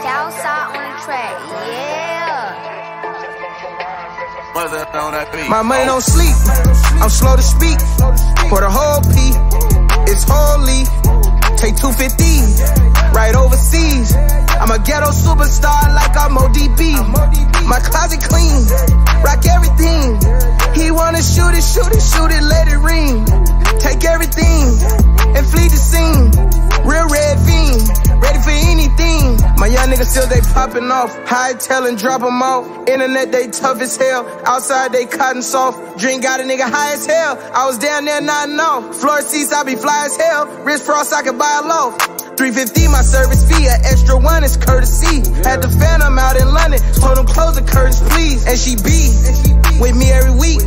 Southside on the track, yeah. My money don't sleep. I'm slow to speak. For the whole P, it's holy. Take 250 right overseas. I'm a ghetto superstar like I'm ODB. My closet clean, rock everything. He wanna shoot it, shoot it, shoot it, popping off. High and drop them off. Internet they tough as hell. Outside they cotton soft. Drink got a nigga high as hell. I was down there not know. Floor seats I be fly as hell. Wrist frost I could buy a loaf. 350 my service fee, an extra one is courtesy. Had the phantom out in London, told him close the curtains please. And she be with me every week.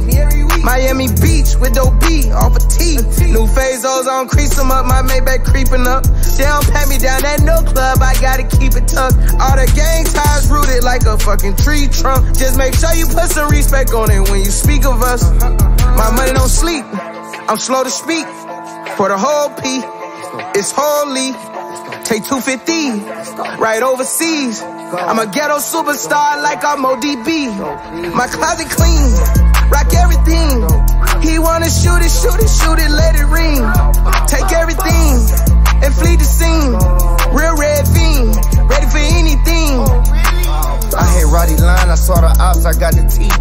With dope B off a T. New Fazos on crease them up, my Maybach creeping up. They don't pat me down at no club, I gotta keep it tucked. All the gang ties rooted like a fucking tree trunk. Just make sure you put some respect on it when you speak of us. My money don't sleep, I'm slow to speak. For the whole P, it's holy. Take 250 right overseas. I'm a ghetto superstar like I'm ODB. My closet clean, rock everything. He wanna shoot it, shoot it, shoot it, let it ring. Take everything and flee the scene. Real red fiend,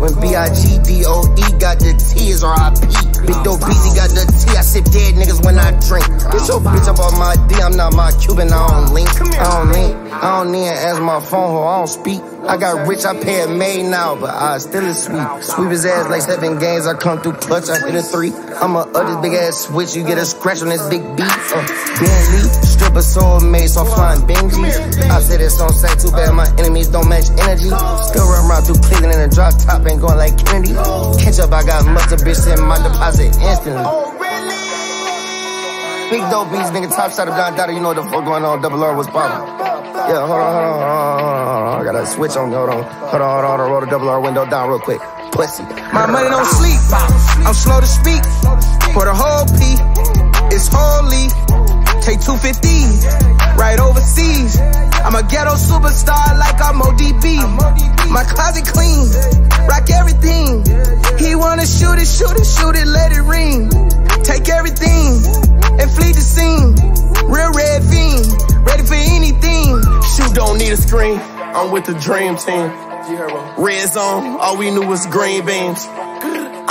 When B-I-G-D-O-E got the T, is R-I-P. Big dope BZ got the T, I sip dead niggas when I drink. Get your bitch up on my D, I'm not my Cuban, I don't link. I don't link, I don't need to answer my phone, I don't speak. I got rich, I pay a maid now, but I still is sweet. Sweep his ass like seven games, I come through clutch, I hit a three. I'm a other big ass switch, you get a scratch on this big beat. Uh, Bentley, stripper soul made, so I'm flying Benjis. I said this on site, too bad my enemies don't match energy. Still run around through Cleveland in a drop top, ain't going like Kennedy. Catch up, I got mustard bitch in my deposit instantly. Big dope beats, nigga, top shot of Don Dada, you know what the fuck going on, double R was poppin'. Yeah, hold on, hold on, hold on, hold on. I gotta switch on, hold on, hold on, hold on, hold on. roll the double R window down real quick. Pussy. My money don't sleep, I'm slow to speak. For the whole P, it's holy. Take 250 right overseas. I'm a ghetto superstar like I'm ODB. My closet clean, rock everything. He wanna shoot it, shoot it, shoot it, let it ring. Take everything and flee the scene. Real red fiend, ready for anything. Shoot don't need a screen. I'm with the dream team. Red zone, all we knew was green beans.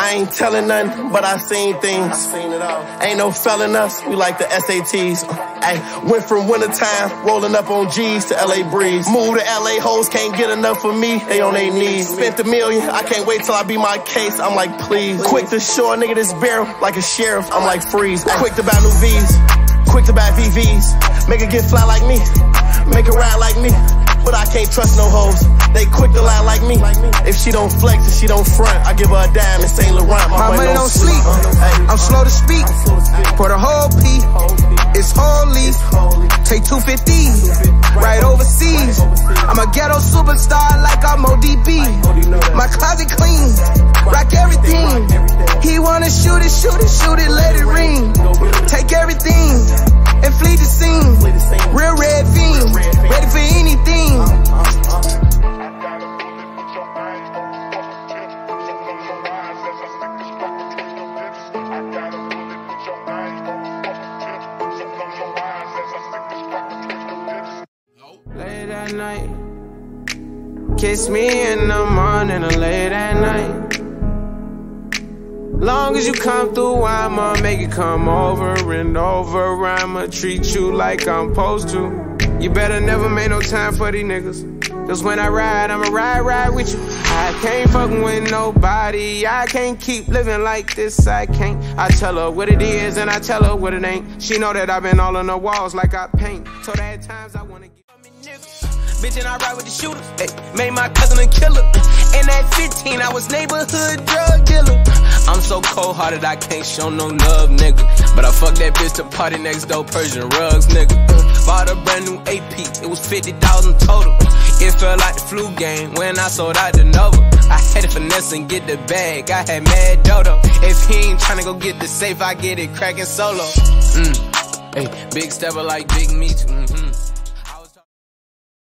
I ain't telling nothing, but I seen things. I seen it all. Ain't no felling us, we like the SATs. I went from wintertime, rolling up on G's to LA Breeze. Move to LA, hoes can't get enough of me, they on their knees. Spent a million, I can't wait till I be my case, I'm like, please. Quick to shore, nigga, this barrel, like a sheriff, I'm like, freeze. Quick to buy new V's, quick to buy VVs. Make it get fly like me, make it ride like me. But I can't trust no hoes. They quick to lie like me. If she don't flex and she don't front, I give her a dime in St. Laurent. My, My money don't sleep. I'm slow to speak. For the whole P, it's holy. Take 250 right overseas. I'm a ghetto superstar like I'm ODB. My closet clean, rock everything. He wanna shoot it, shoot it, shoot it, let it ring. Take everything and flee the scene. Real red fiend, at night. Kiss me in the morning or late at night. Long as you come through, I'ma make it come over and over. I'ma treat you like I'm supposed to. You better never make no time for these niggas. Cause when I ride, I'ma ride, ride with you. I can't fucking with nobody. I can't keep living like this. I can't. I tell her what it is and I tell her what it ain't. She know that I've been all on the walls like I paint. So her at times I wanna get. Bitch, and I ride with the shooter. Hey, made my cousin a killer. And at 15, I was neighborhood drug dealer. I'm so cold hearted, I can't show no love, nigga. But I fuck that bitch to party next door, Persian rugs, nigga. Bought a brand new AP, it was 50,000 total. It felt like the flu game when I sold out the Nova. I had to finesse and get the bag, I had mad dodo. If he ain't tryna go get the safe, I get it cracking solo. Mm. Hey, big stepper like Big Meech. Mm-hmm.